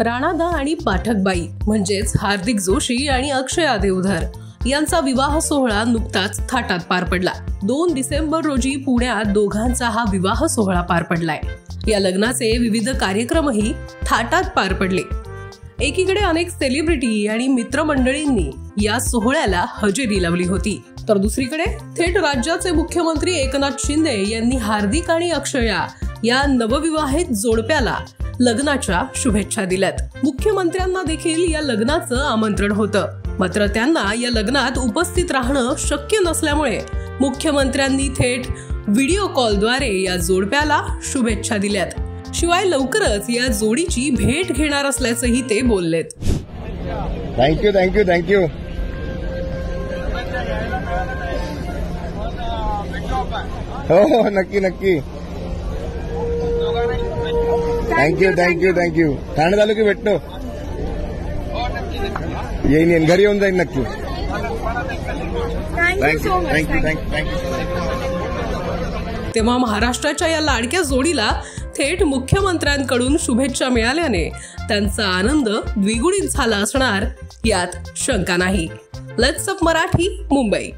राणादा आणि पाठकबाई म्हणजेच हार्दिक जोशी आणि अक्षया देवधर यांचा विवाह सोहळा नुकताच थाटात पार पडला. दोन डिसेंबर रोजी पुण्यात दोघांचा हा विवाह सोहळा पार पडलाय. या लग्नाचे विविध कार्यक्रमही थाटात पार पडले. एकीकडे अनेक सेलिब्रिटी आणि मित्रमंडळींनी या सोहळ्याला हजेरी लावली होती. तर दुसरीकडे थेट राज्याचे मुख्यमंत्री एकनाथ शिंदे यांनी हार्दिक आणि अक्षया या नवविवाहित जोडप्याला लग्नाच्या शुभेच्छा दिल्यात. मुख्यमंत्र्यांना देखील या लग्नाचं आमंत्रण होतं. मात्र त्यांना या लग्नात उपस्थित राहणं शक्य नसल्यामुळे मुख्यमंत्र्यांनी थेट व्हिडिओ कॉलद्वारे या जोडप्याला शुभेच्छा दिल्यात. शिवाय लवकरच या जोडीची भेट घेणार असल्याचंही ते बोललेत. थँक्यू थँक्यू थँक्यू हो हो नक्की नक्की. थँक्यू थँक्यू थँक्यू ठाणे झालो की भेटतो? येईन येईन. घरी येऊन जाईन नक्की. थँक्यू थँक्यू थँक्यू थँक्यू तेव्हा महाराष्ट्राच्या या लाडक्या जोडीला थेट मुख्यमंत्र्यांकडून शुभेच्छा मिळाल्याने त्यांचा आनंद द्विगुणित झाला असणार यात शंका नाही. Let's up Marathi Mumbai.